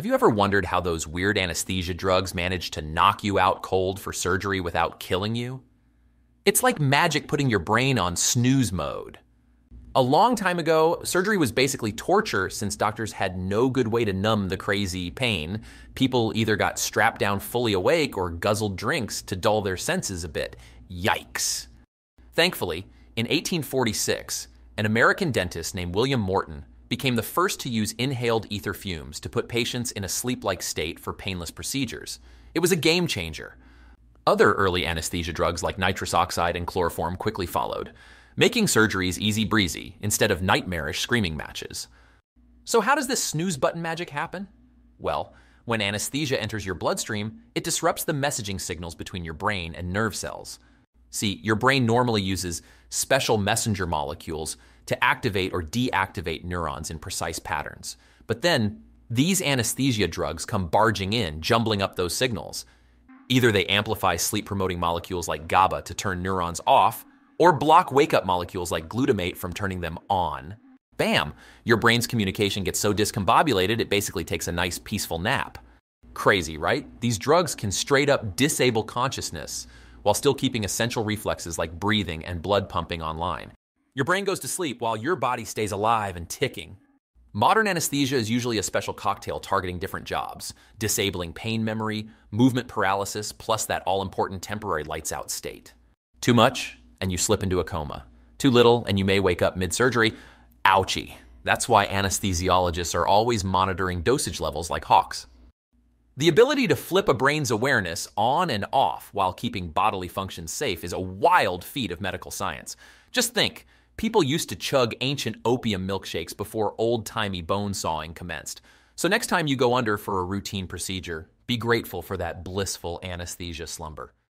Have you ever wondered how those weird anesthesia drugs manage to knock you out cold for surgery without killing you? It's like magic putting your brain on snooze mode. A long time ago, surgery was basically torture since doctors had no good way to numb the crazy pain. People either got strapped down fully awake or guzzled drinks to dull their senses a bit. Yikes. Thankfully, in 1846, an American dentist named William Morton became the first to use inhaled ether fumes to put patients in a sleep like state for painless procedures. It was a game changer. Other early anesthesia drugs like nitrous oxide and chloroform quickly followed, making surgeries easy breezy instead of nightmarish screaming matches. So, how does this snooze button magic happen? Well, when anesthesia enters your bloodstream, it disrupts the messaging signals between your brain and nerve cells. See, your brain normally uses special messenger molecules to activate or deactivate neurons in precise patterns. But then, these anesthesia drugs come barging in, jumbling up those signals. Either they amplify sleep promoting molecules like GABA to turn neurons off, or block wake up molecules like glutamate from turning them on. Bam! Your brain's communication gets so discombobulated it basically takes a nice peaceful nap. Crazy, right? These drugs can straight up disable consciousness while still keeping essential reflexes like breathing and blood pumping online. Your brain goes to sleep while your body stays alive and ticking. Modern anesthesia is usually a special cocktail targeting different jobs, disabling pain memory, movement paralysis, plus that all important temporary lights out state. Too much, and you slip into a coma. Too little, and you may wake up mid surgery. Ouchie. That's why anesthesiologists are always monitoring dosage levels like hawks. The ability to flip a brain's awareness on and off while keeping bodily functions safe is a wild feat of medical science. Just think people used to chug ancient opium milkshakes before old timey bone sawing commenced. So, next time you go under for a routine procedure, be grateful for that blissful anesthesia slumber.